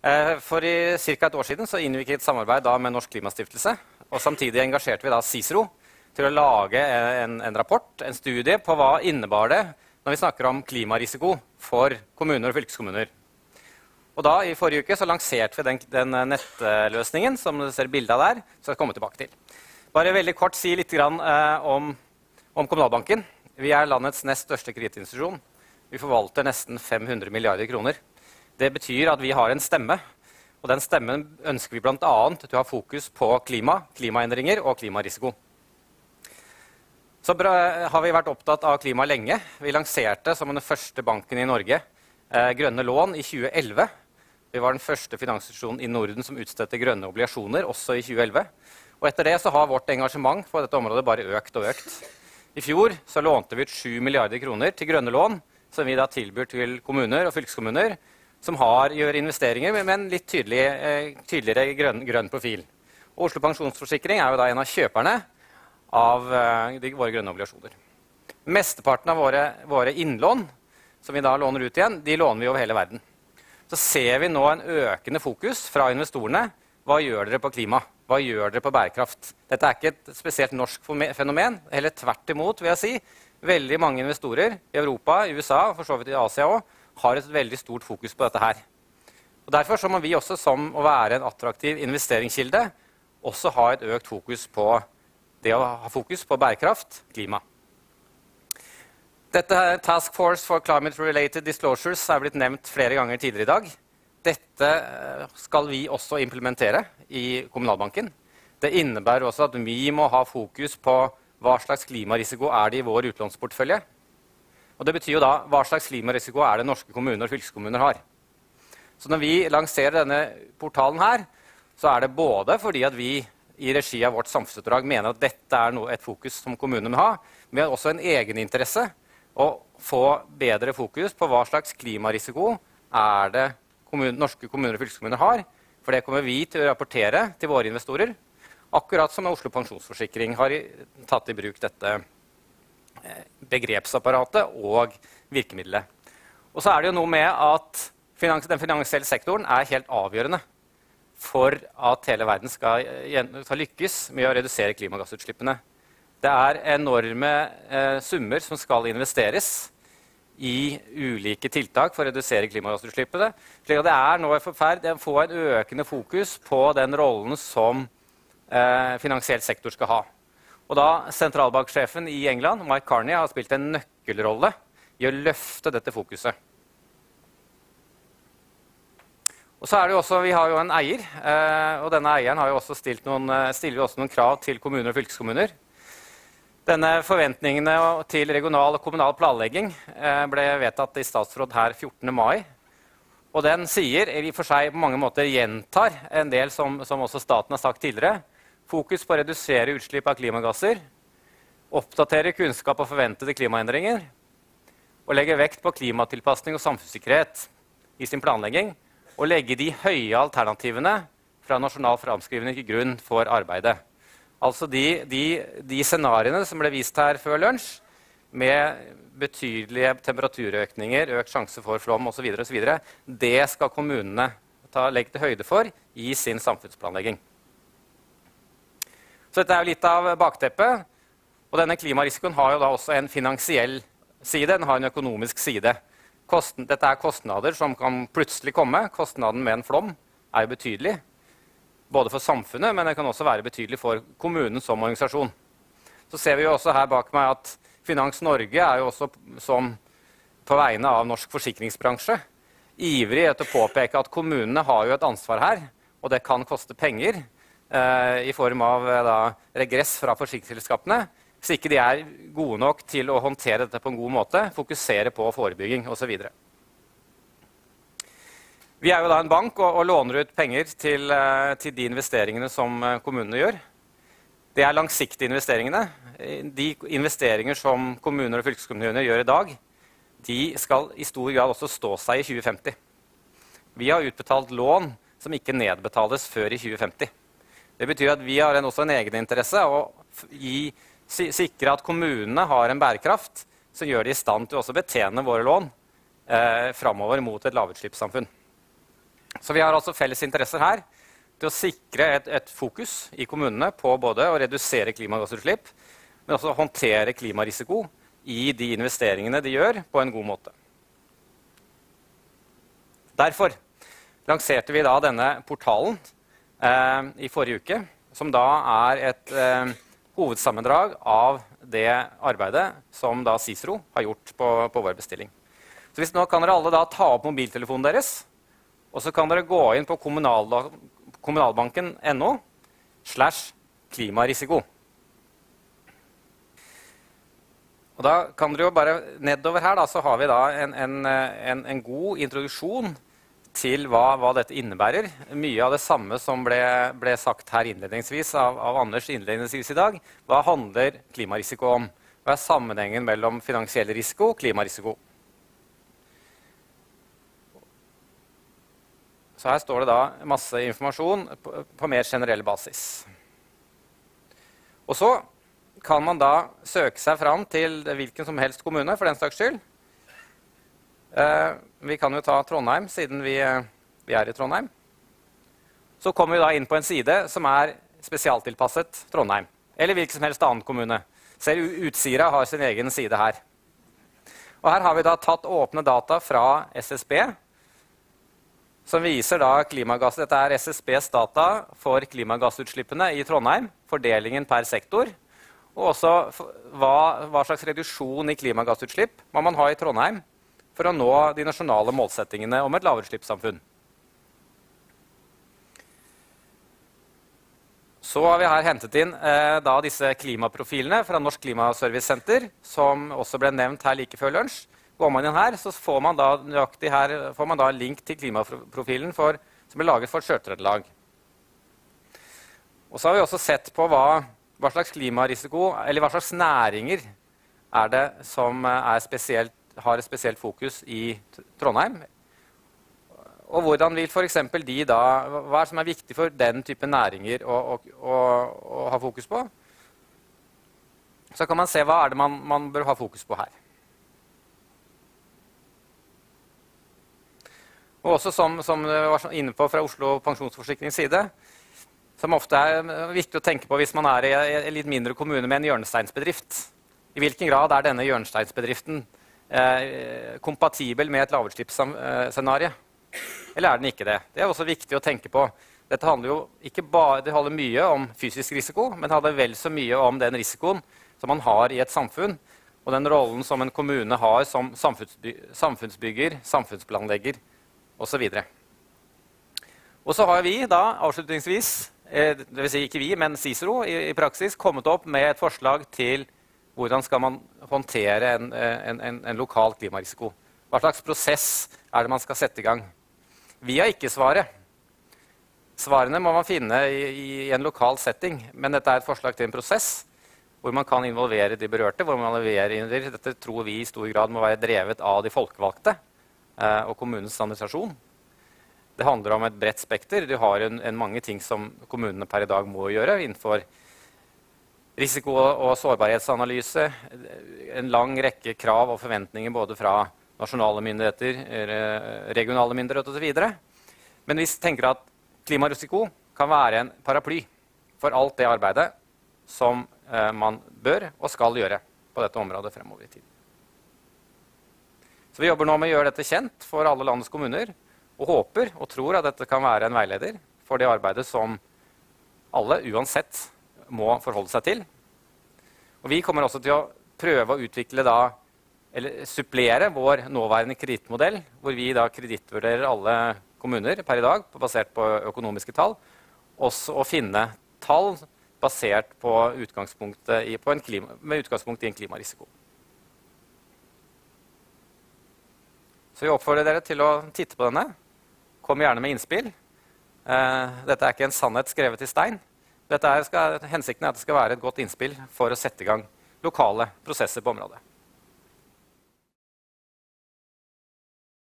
Eh, for ca. et år siden så inngikk et samarbeid med Norsk Klimastiftelse. Og samtidig engasjerte vi da Cicero til å lage en, en, rapport, en studie, på hva innebar det når vi snakker om klimarisiko for kommuner og fylkeskommuner. Og da, I forrige uke så lanserte vi den, den nettløsningen som du ser bildet av der. skal jeg komme tilbake til. Bare veldig kort si litt grann, eh, om, om Kommunalbanken. Vi er landets nest største kredittinstitusjon. Vi forvalter nesten 500 milliarder kroner. Det betyr at vi har en stemme. Og den stemmen ønsker vi bl.a. til å ha fokus på klima, klimaendringer og klimarisiko. Så har vi vært opptatt av klima lenge. Vi lanserte som den første banken i Norge eh, grønne lån i 2011. Vi var den første finansinstitusjonen i Norden som utstedte grønne obligasjoner, også i 2011. Og etter det så har vårt engasjement på dette området bare økt og økt. I fjor så lånte vi ut 7 milliarder kroner til grønne lån, som vi da tilbyr til kommuner og fylkeskommuner som har, gjør investeringer med en litt tydelig, eh, tydeligere grønn, grønn, profil. Oslo Pensjonsforsikring er jo da en av kjøperne av eh, de, våre grønne obligasjoner. Mesteparten av våre, våre, innlån som vi da låner ut igjen, de låner vi over hele verden. Så ser vi nå en økende fokus fra investorene. Hva gjør dere på klima? Hva gjør dere på bærekraft? Dette er ikke et spesielt norsk fenomen. Heller tvert imot, vil jeg si. Veldig mange investorer i Europa, i USA og for så vidt i Asia òg har et veldig stort fokus på dette her. Og Derfor må vi også, som å være en attraktiv investeringskilde, også ha et økt fokus på det å ha fokus på bærekraft, klima. Dette Task Force for Climate Related Disclosures er blitt nevnt flere ganger tidligere i dag. Dette eh, skal vi også implementere i Kommunalbanken. Det innebærer også at vi må ha fokus på hva slags klimarisiko er det i vår utlånsportefølje. Og det betyr jo da hva slags klimarisiko er det norske kommuner og fylkeskommuner har. Så når vi lanserer denne portalen her, så er det både fordi at vi i regi av vårt samfunnsoppdrag mener at dette er noe, et fokus som kommunene må ha, men også en egeninteresse å få bedre fokus på hva slags klimarisiko er det kommun norske kommuner og fylkeskommuner har. For det kommer vi til å rapportere til våre investorer. Akkurat som Oslo Pensjonsforsikring har tatt i bruk dette begrepsapparatet og virkemiddelet. Og så er det jo noe med at finans, den finansielle sektoren er helt avgjørende for at hele verden skal, skal lykkes med å redusere klimagassutslippene. Det er enorme eh, summer som skal investeres i ulike tiltak for å redusere klimagassutslippene. slik at det er nå å få en økende fokus på den rollen som eh, finansiell sektor skal ha. Og da sentralbanksjefen i England, Mike Carney, har spilt en nøkkelrolle i å løfte dette fokuset. Og så er det jo også, Vi har jo en eier, eh, og denne eieren har jo også stilt noen, eh, stiller jo også noen krav til kommuner og fylkeskommuner. Denne Forventningene til regional og kommunal planlegging eh, ble vedtatt i statsråd her 14. mai. Og den sier, i og for seg på mange måter gjentar en del som, som også staten har sagt tidligere, Fokus på å redusere utslipp av klimagasser. Oppdatere kunnskap og forventede klimaendringer. Og legge vekt på klimatilpasning og samfunnssikkerhet i sin planlegging. Og legge de høye alternativene fra nasjonal framskrivning til grunn for arbeidet. Altså de, de, de scenarioene som ble vist her før lunsj, med betydelige temperaturøkninger, økt sjanse for flom osv., det skal kommunene ta, legge til høyde for i sin samfunnsplanlegging. Så dette er jo litt av bakteppet. Og denne klimarisikoen har jo da også en finansiell side, den har en økonomisk side. Kosten, dette er kostnader som kan plutselig komme. Kostnaden med en flom er jo betydelig. Både for samfunnet, men det kan også være betydelig for kommunen som organisasjon. Så ser vi jo også her bak meg at Finans Norge er jo også som på vegne av norsk forsikringsbransje ivrig etter å påpeke at kommunene har jo et ansvar her, og det kan koste penger. Eh, i form av eh, da, regress fra forsikringsselskapene. Hvis ikke de er gode nok til å håndtere dette på en god måte, fokusere på forebygging osv. Vi er jo da en bank og, og låner ut penger til, eh, til, de investeringene som kommunene gjør. Det er langsiktige investeringene. De investeringer som kommuner og fylkeskommuner gjør i dag, de skal i stor grad også stå seg i 2050. Vi har utbetalt lån som ikke nedbetales før i 2050. Det betyr at vi har en, også en egeninteresse å gi, sikre at kommunene har en bærekraft som gjør de i stand til å betjene våre lån eh, framover mot et lavutslippssamfunn. Så vi har altså felles interesser her til å sikre et, et fokus i kommunene på både å redusere klimagassutslipp, men også å håndtere klimarisiko i de investeringene de gjør, på en god måte. Derfor lanserte vi da denne portalen i forrige uke, som da er et eh, hovedsammendrag av det arbeidet som da Cicero har gjort på, på vår bestilling. Så hvis nå kan dere alle da ta opp mobiltelefonen deres, og så kan dere gå inn på kommunal, kommunalbanken.no slash klimarisiko. Og da kan dere jo bare Nedover her da, så har vi da en, en, en, en god introduksjon til hva, hva, dette innebærer. Mye av det samme som ble, ble sagt her innledningsvis av, av, Anders innledningsvis i dag. Hva handler klimarisiko om? Hva er sammenhengen mellom finansiell risiko og klimarisiko? Så her står det da masse informasjon på, på mer generell basis. Og så kan man da søke seg fram til hvilken som helst kommune, for den saks skyld. Eh, vi kan jo ta Trondheim, siden vi, eh, vi, er i Trondheim. Så kommer vi da inn på en side som er spesialtilpasset Trondheim. Eller hvilken som helst annen kommune. Ser Utsira har sin egen side her. Og her har vi da tatt åpne data fra SSB, som viser da klimagass. Dette er SSBs data for klimagassutslippene i Trondheim. Fordelingen per sektor. Og også hva, hva slags reduksjon i klimagassutslipp må man ha i Trondheim for å nå de nasjonale målsettingene om et lavutslippssamfunn. Så har vi her hentet inn eh, disse klimaprofilene fra Norsk Klimaservicesenter, som også ble nevnt her like før lunsj. Går man inn her, så får man da, her, får man da link til klimaprofilen for, som ble laget for Sør-Trøndelag. Og så har vi også sett på hva, hva slags klimarisiko, eller hva slags næringer er det som er spesielt har et spesielt fokus i Trondheim. Og hvordan vil f.eks. de da, Hva er det som er viktig for den type næringer å, å, å, å, ha fokus på? Så kan man se hva er det man, man bør ha fokus på her. Og også som, som du var inne på fra Oslo pensjonsforsikrings side, som ofte er viktig å tenke på hvis man er i en litt mindre kommune med en hjørnesteinsbedrift. I hvilken grad er denne hjørnesteinsbedriften kompatibel med et lavutslippsscenario? Eller er den ikke det? Det er også viktig å tenke på. Dette handler jo ikke bare, det handler mye om fysisk risiko, men det handler vel så mye om den risikoen som man har i et samfunn, og den rollen som en kommune har som samfunnsbygger, samfunnsplanlegger osv. Og så har vi da avslutningsvis, eh, dvs. Si ikke vi, men Cicero i, i praksis, kommet opp med et forslag til hvordan skal man håndtere en, en, en, en, lokal klimarisiko? Hva slags prosess er det man skal sette i gang? Vi har ikke svaret. Svarene må man finne i, i en lokal setting, men dette er et forslag til en prosess hvor man kan involvere de berørte. hvor man leverer, Dette tror vi i stor grad må være drevet av de folkevalgte eh, og kommunens administrasjon. Det handler om et bredt spekter. Du har en, en mange ting som kommunene per i dag må gjøre innenfor risiko- og sårbarhetsanalyse, en lang rekke krav og forventninger både fra nasjonale myndigheter, regionale myndigheter osv. Men vi tenker at klimarisiko kan være en paraply for alt det arbeidet som eh, man bør og skal gjøre på dette området fremover i tid. Så Vi jobber nå med å gjøre dette kjent for alle landets kommuner og håper og tror at dette kan være en veileder for det arbeidet som alle, uansett må forholde seg til. Og vi kommer også til å prøve å utvikle da, eller supplere vår nåværende kredittmodell, hvor vi da kredittvurderer alle kommuner per i dag basert på økonomiske tall, også å finne tall basert på utgangspunktet i, på klima, med utgangspunkt i en klimarisiko. Så vi oppfordrer dere til å titte på denne. Kom gjerne med innspill. Eh, dette er ikke en sannhet skrevet i stein. Skal, hensikten er at det skal være et godt innspill for å sette i gang lokale prosesser på området.